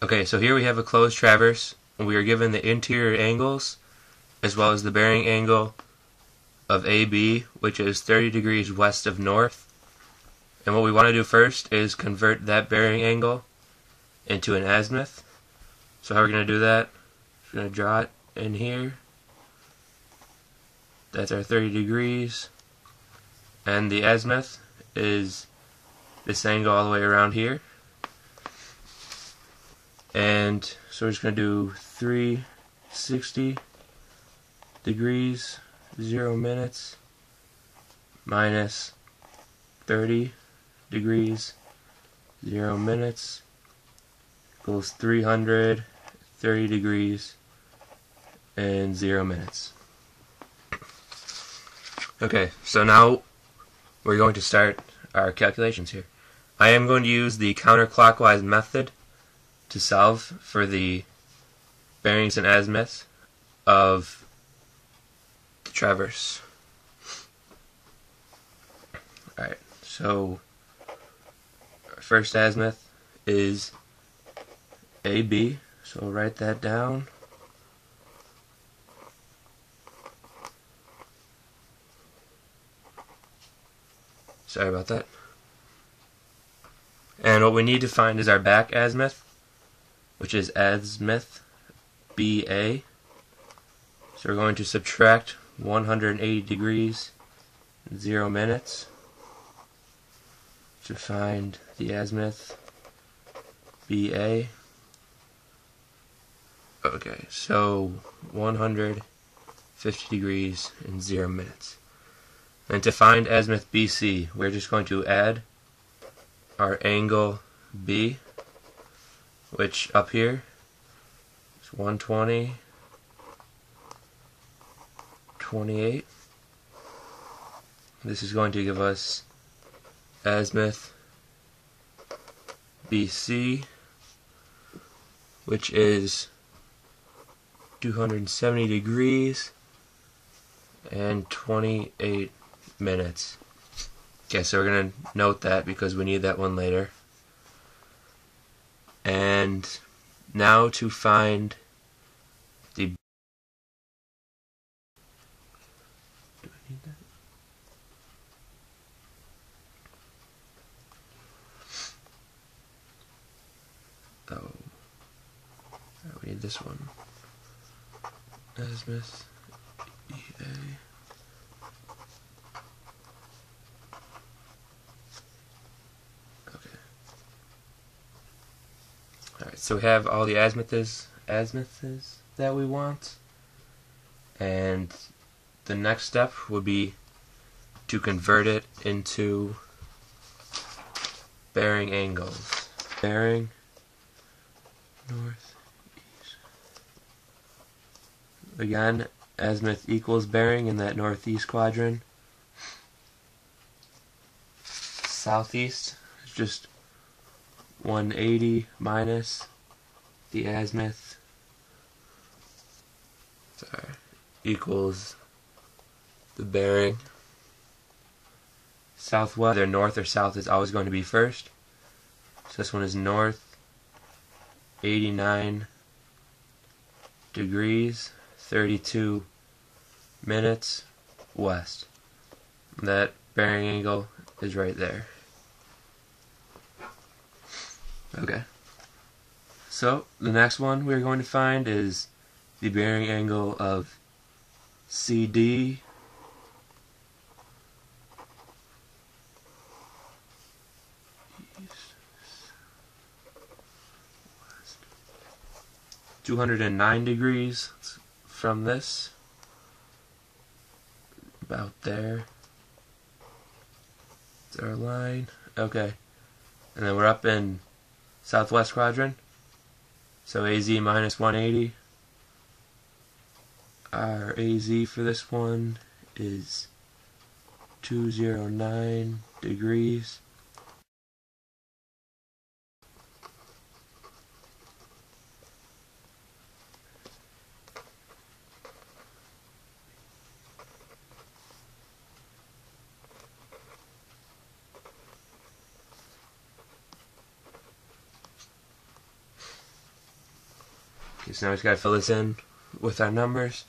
Okay, so here we have a closed traverse, and we are given the interior angles as well as the bearing angle of AB, which is 30 degrees west of north. And what we want to do first is convert that bearing angle into an azimuth. So how are we're going to do that? We're going to draw it in here. That's our 30 degrees. And the azimuth is this angle all the way around here. And so we're just going to do 360 degrees, 0 minutes, minus 30 degrees, 0 minutes, equals 330 degrees, and 0 minutes. Okay, so now we're going to start our calculations here. I am going to use the counterclockwise method to solve for the bearings and azimuths of the traverse. Alright, so our first azimuth is AB, so we'll write that down. Sorry about that. And what we need to find is our back azimuth, which is azimuth BA. So we're going to subtract 180 degrees, 0 minutes to find the azimuth BA. Okay, so 150 degrees in 0 minutes. And to find azimuth BC, we're just going to add our angle B, which up here is 120, 28. This is going to give us azimuth BC, which is 270 degrees and 28 minutes. Okay, so we're going to note that because we need that one later. And now to find the do I need that? Oh. we need this one. Azimuth EA. So we have all the azimuths, azimuths that we want. And the next step would be to convert it into bearing angles. Bearing, north, east. Again, azimuth equals bearing in that northeast quadrant. Southeast is just 180 minus the azimuth sorry, equals the bearing. Southwest, either north or south is always going to be first. So this one is north, 89 degrees, 32 minutes west. That bearing angle is right there. Okay. So the next one we're going to find is the bearing angle of CD Two hundred and nine degrees from this, about there. It's our line. Okay, and then we're up in southwest quadrant. So AZ minus 180. Our AZ for this one is 209 degrees. So now we just gotta fill this in with our numbers.